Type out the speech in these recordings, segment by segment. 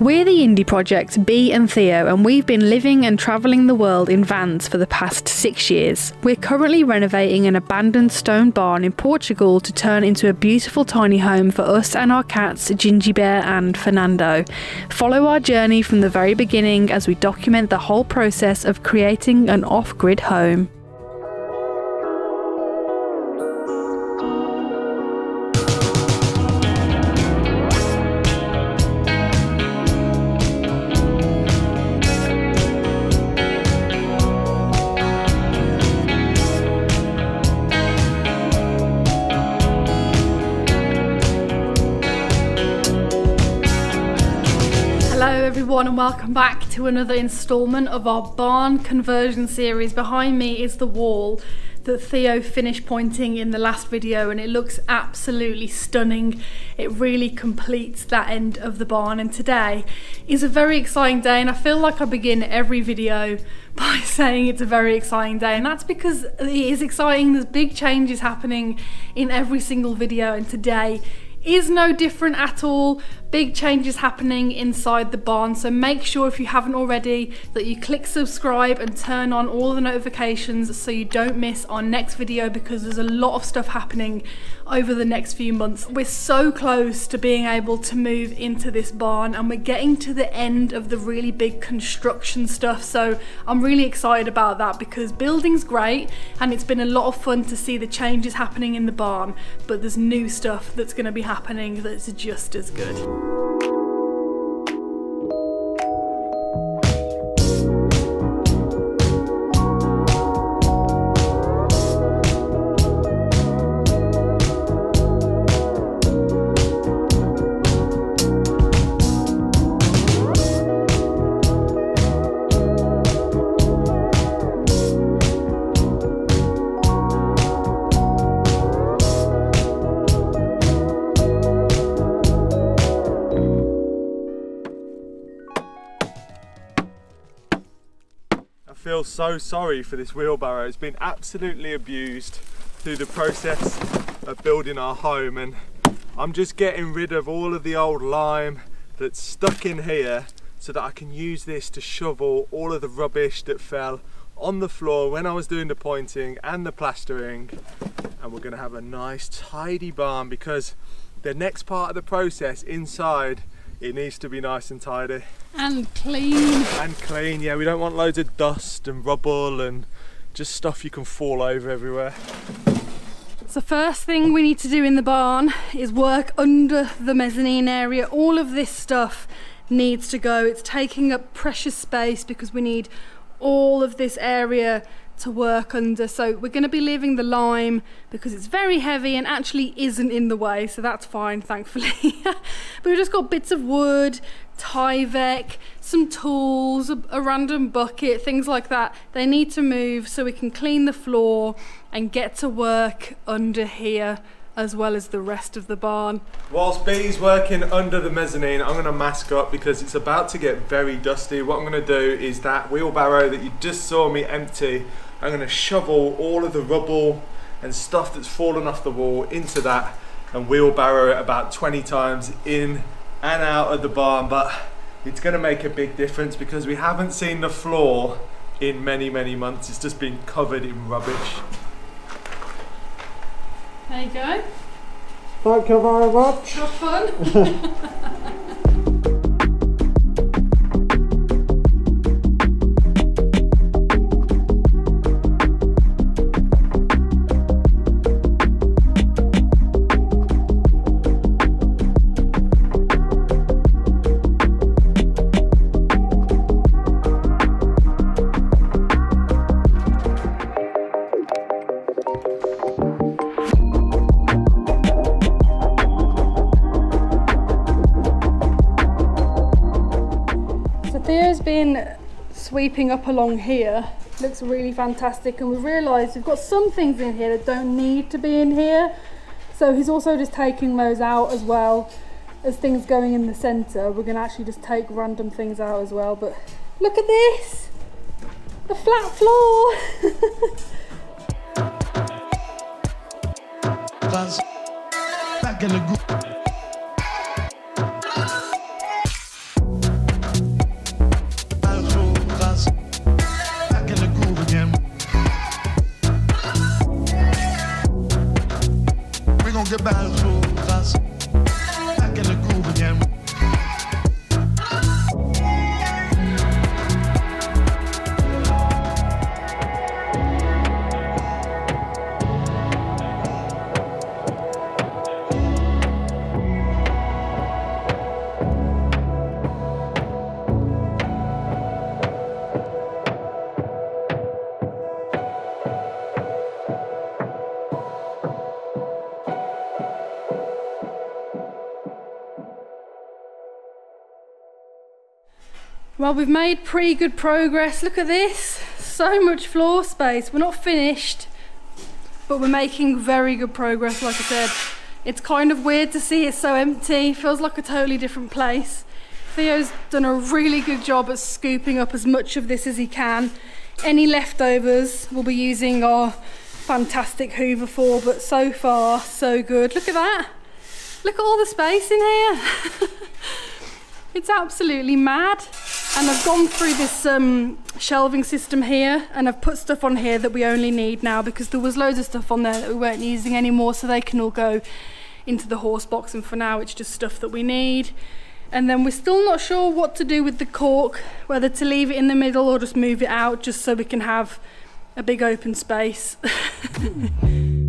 We're the indie project Bee and Theo, and we've been living and travelling the world in vans for the past six years. We're currently renovating an abandoned stone barn in Portugal to turn into a beautiful tiny home for us and our cats, Ginjey Bear and Fernando. Follow our journey from the very beginning as we document the whole process of creating an off grid home. Everyone and welcome back to another instalment of our barn conversion series. Behind me is the wall that Theo finished pointing in the last video and it looks absolutely stunning. It really completes that end of the barn and today is a very exciting day and I feel like I begin every video by saying it's a very exciting day and that's because it is exciting. There's big changes happening in every single video and today is no different at all. Big changes happening inside the barn, so make sure if you haven't already that you click subscribe and turn on all the notifications so you don't miss our next video because there's a lot of stuff happening over the next few months. We're so close to being able to move into this barn and we're getting to the end of the really big construction stuff, so I'm really excited about that because building's great and it's been a lot of fun to see the changes happening in the barn, but there's new stuff that's going to be happening happening that's just as good. Feel so sorry for this wheelbarrow. It's been absolutely abused through the process of building our home and I'm just getting rid of all of the old lime that's stuck in here so that I can use this to shovel all of the rubbish that fell on the floor when I was doing the pointing and the plastering and we're going to have a nice tidy barn because the next part of the process inside it needs to be nice and tidy. And clean. And clean, yeah. We don't want loads of dust and rubble and just stuff you can fall over everywhere. So first thing we need to do in the barn is work under the mezzanine area. All of this stuff needs to go. It's taking up precious space because we need all of this area to work under. So we're going to be leaving the lime because it's very heavy and actually isn't in the way. So that's fine, thankfully. but we've just got bits of wood, Tyvek, some tools, a, a, random bucket, things like that. They need to move so we can clean the floor and get to work under here as well as the rest of the barn. Whilst Bee's working under the mezzanine, I'm going to mask up because it's about to get very dusty. What I'm going to do is that wheelbarrow that you just saw me empty, I'm going to shovel all of the rubble and stuff that's fallen off the wall into that and wheelbarrow it about 20 times in and out of the barn. But it's going to make a big difference because we haven't seen the floor in many, many months. It's just been covered in rubbish. There you go. Thank you very much. Have fun. sweeping up along here. Looks really fantastic and we've realised we've got some things in here that don't need to be in here. So he's also just taking those out as well. As things going in the centre we're going to actually just take random things out as well but look at this! The flat floor je bel jour Well, we've made pretty good progress. Look at this. So much floor space. We're not finished, but we're making very good progress, like I said. It's kind of weird to see it so empty. Feels like a totally different place. Theo's done a really good job at scooping up as much of this as he can. Any leftovers we'll be using our fantastic hoover for, but so far, so good. Look at that. Look at all the space in here. it's absolutely mad. And I've gone through this um, shelving system here and I've put stuff on here that we only need now because there was loads of stuff on there that we weren't using anymore so they can all go into the horse box and for now it's just stuff that we need. And then we're still not sure what to do with the cork, whether to leave it in the middle or just move it out just so we can have a big open space.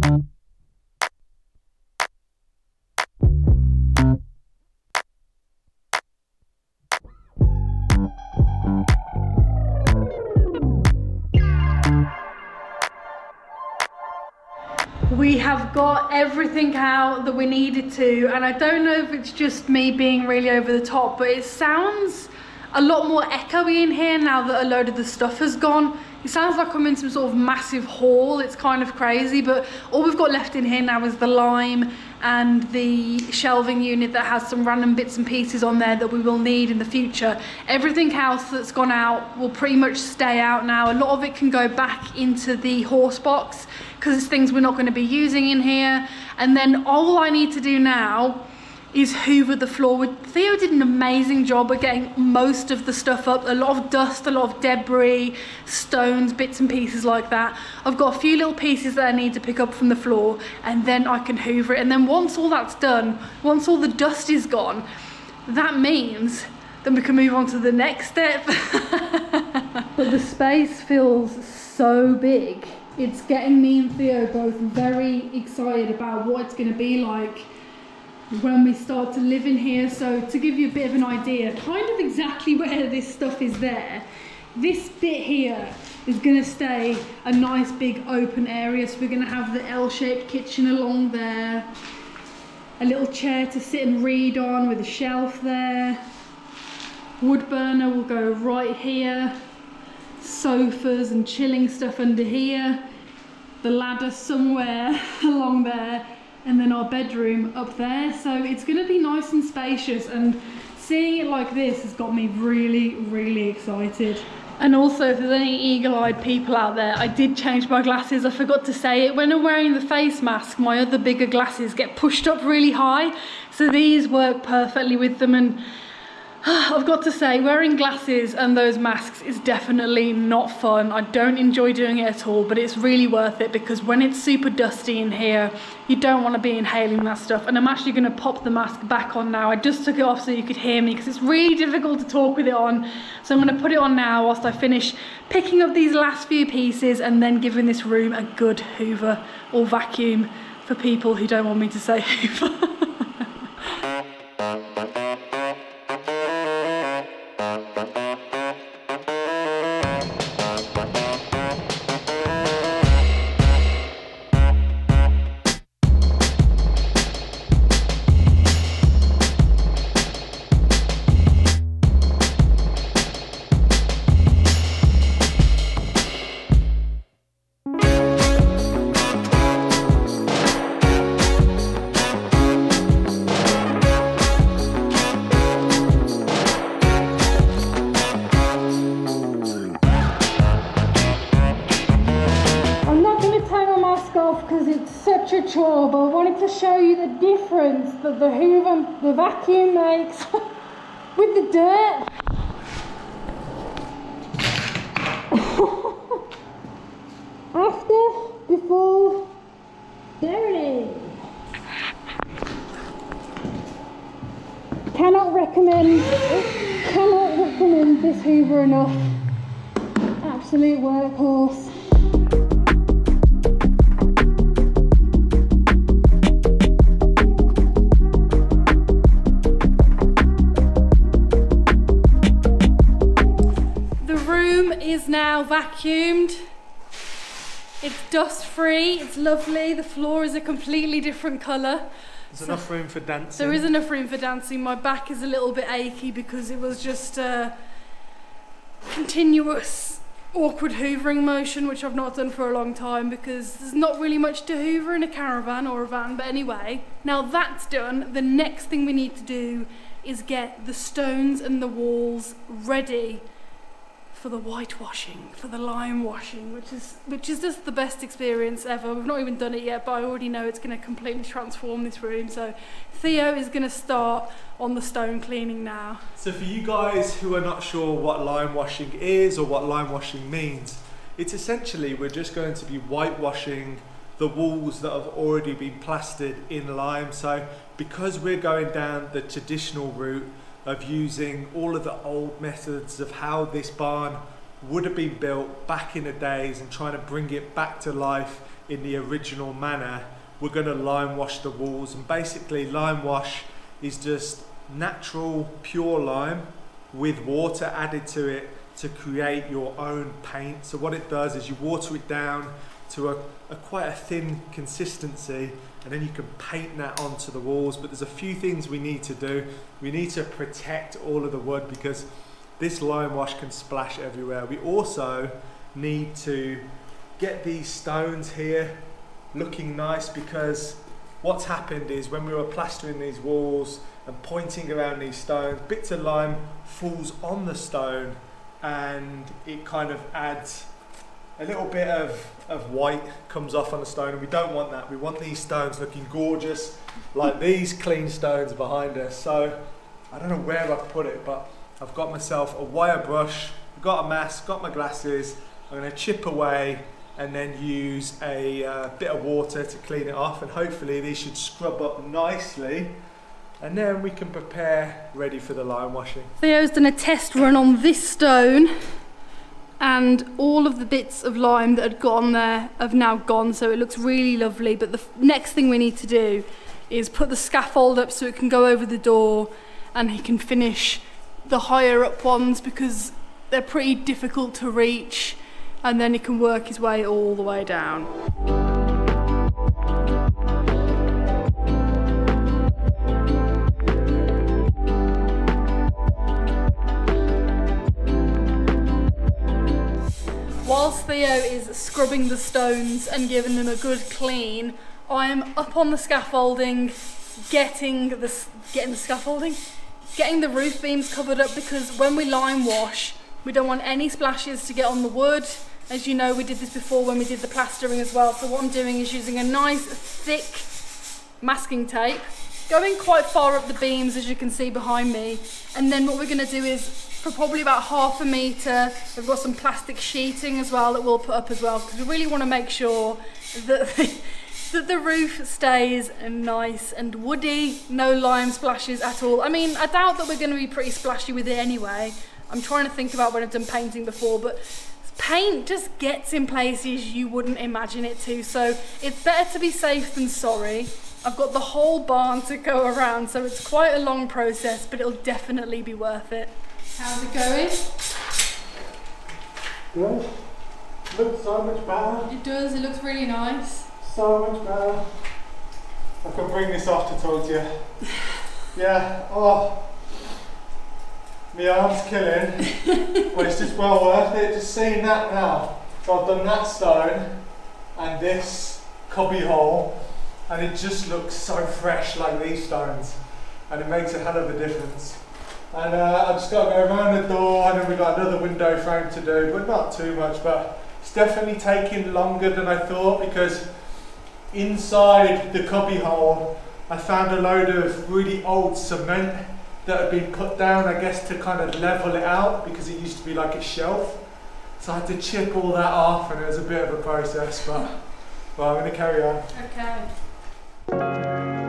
got everything out that we needed to and I don't know if it's just me being really over the top but it sounds a lot more echoey in here now that a load of the stuff has gone it sounds like I'm in some sort of massive hall it's kind of crazy but all we've got left in here now is the lime and the shelving unit that has some random bits and pieces on there that we will need in the future. Everything else that's gone out will pretty much stay out now. A lot of it can go back into the horse box because it's things we're not going to be using in here. And then all I need to do now is hoover the floor. Theo did an amazing job of getting most of the stuff up. A lot of dust, a lot of debris, stones, bits and pieces like that. I've got a few little pieces that I need to pick up from the floor and then I can hoover it. And then once all that's done, once all the dust is gone, that means then we can move on to the next step. but the space feels so big. It's getting me and Theo both very excited about what it's going to be like when we start to live in here. So to give you a bit of an idea, kind of exactly where this stuff is there, this bit here is going to stay a nice big open area. So we're going to have the L-shaped kitchen along there, a little chair to sit and read on with a shelf there. Wood burner will go right here. Sofas and chilling stuff under here. The ladder somewhere along there and then our bedroom up there. So it's going to be nice and spacious and seeing it like this has got me really, really excited. And also, if there's any eagle-eyed people out there, I did change my glasses. I forgot to say it. When I'm wearing the face mask, my other bigger glasses get pushed up really high. So these work perfectly with them and I've got to say, wearing glasses and those masks is definitely not fun. I don't enjoy doing it at all, but it's really worth it because when it's super dusty in here, you don't want to be inhaling that stuff. And I'm actually going to pop the mask back on now. I just took it off so you could hear me because it's really difficult to talk with it on. So I'm going to put it on now whilst I finish picking up these last few pieces and then giving this room a good hoover or vacuum for people who don't want me to say hoover. That the hoover, the vacuum makes with the dirt. After, before, dirty. Cannot recommend, cannot recommend this hoover enough. Absolute workhorse. Now vacuumed. It's dust free, it's lovely. The floor is a completely different colour. There's so enough room for dancing. There is enough room for dancing. My back is a little bit achy because it was just uh, continuous awkward hoovering motion, which I've not done for a long time because there's not really much to hoover in a caravan or a van. But anyway, now that's done, the next thing we need to do is get the stones and the walls ready for the whitewashing, for the lime washing, which is which is just the best experience ever. We've not even done it yet, but I already know it's going to completely transform this room. So Theo is going to start on the stone cleaning now. So for you guys who are not sure what lime washing is or what lime washing means, it's essentially we're just going to be whitewashing the walls that have already been plastered in lime. So because we're going down the traditional route of using all of the old methods of how this barn would have been built back in the days and trying to bring it back to life in the original manner. We're going to lime wash the walls and basically lime wash is just natural pure lime with water added to it to create your own paint. So what it does is you water it down to a, a quite a thin consistency and then you can paint that onto the walls. But there's a few things we need to do. We need to protect all of the wood because this lime wash can splash everywhere. We also need to get these stones here looking nice because what's happened is when we were plastering these walls and pointing around these stones, bits of lime falls on the stone and it kind of adds a little bit of, of white comes off on the stone and we don't want that. We want these stones looking gorgeous like these clean stones behind us. So I don't know where I've put it but I've got myself a wire brush, got a mask, got my glasses. I'm to chip away and then use a uh, bit of water to clean it off and hopefully these should scrub up nicely and then we can prepare ready for the lime washing. Theo's done a test run on this stone and all of the bits of lime that had gone there have now gone so it looks really lovely but the next thing we need to do is put the scaffold up so it can go over the door and he can finish the higher up ones because they're pretty difficult to reach and then he can work his way all the way down. Theo is scrubbing the stones and giving them a good clean, I am up on the scaffolding, getting the getting the scaffolding, getting the roof beams covered up because when we lime wash, we don't want any splashes to get on the wood. As you know, we did this before when we did the plastering as well. So what I'm doing is using a nice thick masking tape, going quite far up the beams as you can see behind me. And then what we're gonna do is for probably about half a metre. We've got some plastic sheeting as well that we'll put up as well because we really want to make sure that, that the roof stays nice and woody, no lime splashes at all. I mean, I doubt that we're going to be pretty splashy with it anyway. I'm trying to think about when I've done painting before, but paint just gets in places you wouldn't imagine it to. So it's better to be safe than sorry. I've got the whole barn to go around, so it's quite a long process, but it'll definitely be worth it. How's it going? Good. Looks so much better. It does, it looks really nice. So much better. I can bring this off to talk to you. yeah, oh. My arm's killing, but it's just well worth it. Just seeing that now. So I've done that stone and this cubby hole, and it just looks so fresh like these stones, and it makes a hell of a difference. And uh, I've just got to go around the door and then we've got another window frame to do, but not too much, but it's definitely taking longer than I thought because inside the cubby hole I found a load of really old cement that had been put down, I guess, to kind of level it out because it used to be like a shelf. So I had to chip all that off and it was a bit of a process, but well, I'm going to carry on. Okay.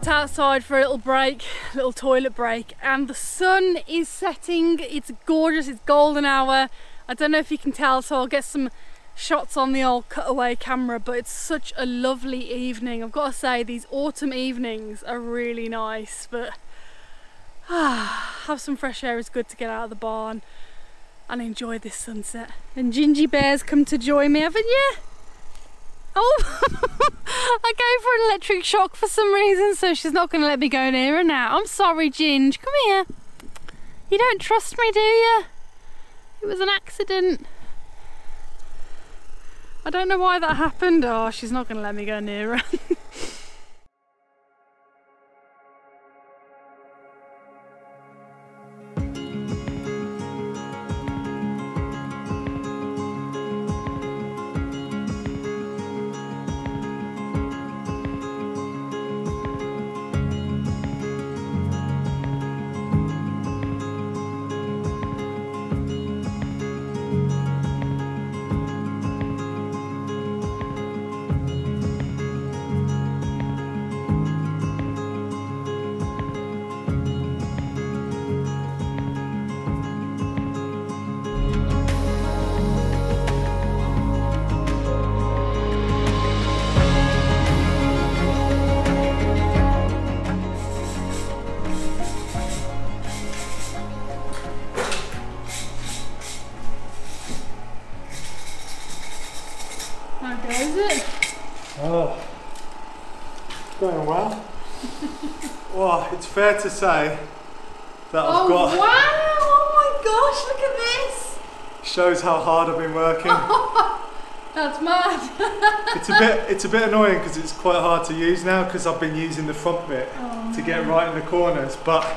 Popped outside for a little break, little toilet break, and the sun is setting. It's gorgeous, it's golden hour. I don't know if you can tell, so I'll get some shots on the old cutaway camera, but it's such a lovely evening. I've got to say, these autumn evenings are really nice, but ah, have some fresh air is good to get out of the barn and enjoy this sunset. And Ginjey Bear's come to join me, haven't you? Oh, I gave her an electric shock for some reason, so she's not going to let me go near her now. I'm sorry, Ginge. Come here. You don't trust me, do you? It was an accident. I don't know why that happened. Oh, she's not going to let me go near her. fair to say that I've Oh got wow! Oh my gosh, look at this! shows how hard I've been working. That's mad. it's a bit it's a bit annoying because it's quite hard to use now because I've been using the front bit Oh, to get right in the corners, but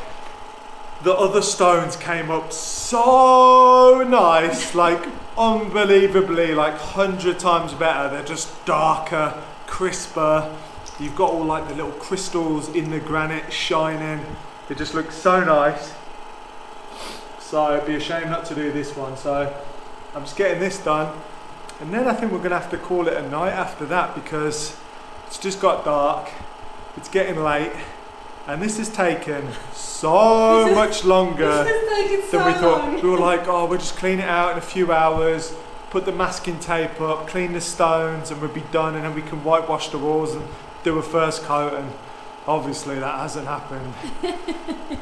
the other stones came up so nice, like unbelievably, like hundred times better. They're just darker, crisper. You've got all like the little crystals in the granite shining. It just looks so nice. So it'd be a shame not to do this one. So I'm just getting this done. And then I think we're gonna have to call it a night after that because it's just got dark. It's getting late. And this has taken so much longer so than we thought. long. We were like, oh, we'll just clean it out in a few hours, put the masking tape up, clean the stones, and we'll be done. And then we can whitewash the walls and do a first coat. And obviously, that hasn't happened.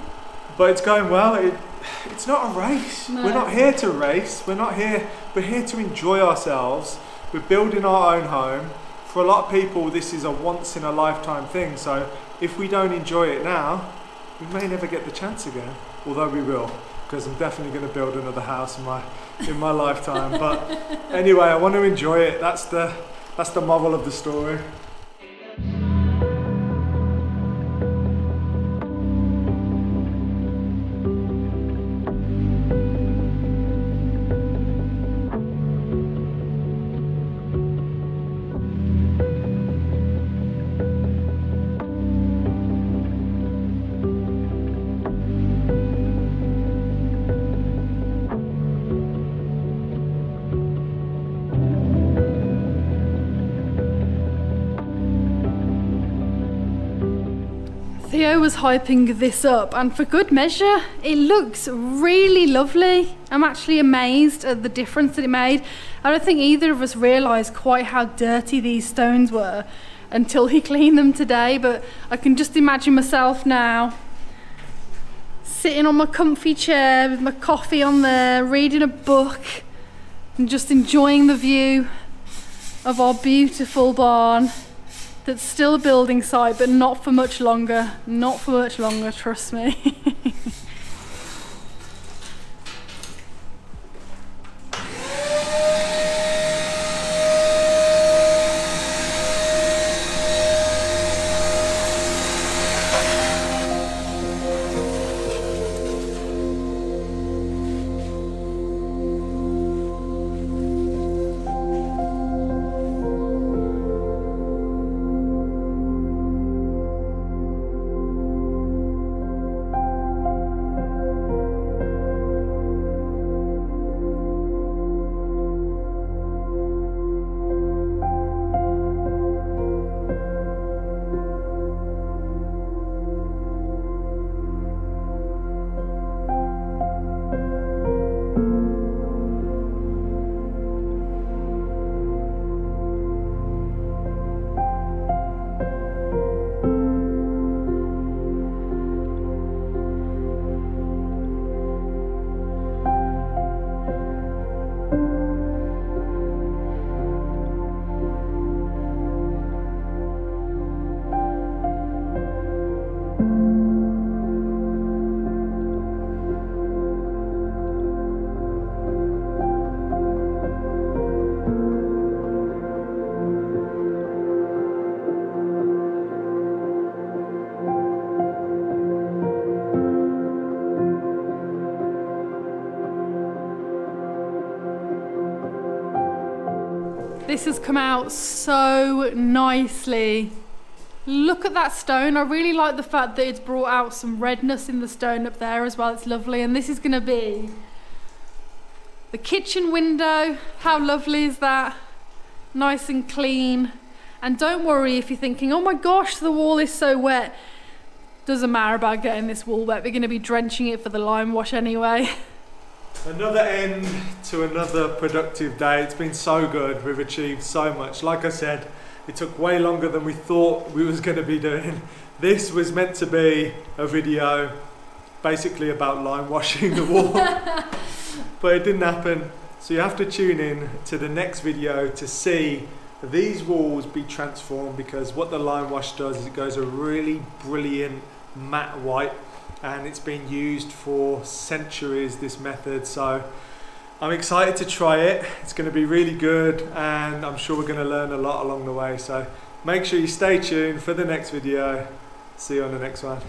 but it's going well. It, it's not a race. No. We're not here to race. We're not here. We're here to enjoy ourselves. We're building our own home. For a lot of people, this is a once in a lifetime thing. So if we don't enjoy it now, we may never get the chance again. Although we will, because I'm definitely going to build another house in my in my lifetime. But anyway, I want to enjoy it. That's the that's the moral of the story. Theo was hyping this up, and for good measure, it looks really lovely. I'm actually amazed at the difference that it made. I don't think either of us realised quite how dirty these stones were until he cleaned them today, but I can just imagine myself now sitting on my comfy chair with my coffee on there, reading a book, and just enjoying the view of our beautiful barn that's still a building site, but not for much longer. Not for much longer, trust me. This has come out so nicely. Look at that stone. I really like the fact that it's brought out some redness in the stone up there as well. It's lovely. And this is going to be the kitchen window. How lovely is that? Nice and clean. And don't worry if you're thinking, oh my gosh, the wall is so wet. Doesn't matter about getting this wall wet. We're going to be drenching it for the lime wash anyway. Another end to another productive day. It's been so good. We've achieved so much. Like I said, it took way longer than we thought we was going to be doing. This was meant to be a video basically about lime washing the wall. but it didn't happen. So you have to tune in to the next video to see these walls be transformed because what the lime wash does is it goes a really brilliant matte white and it's been used for centuries this method. So I'm excited to try it. It's going to be really good and I'm sure we're going to learn a lot along the way. So make sure you stay tuned for the next video. See you on the next one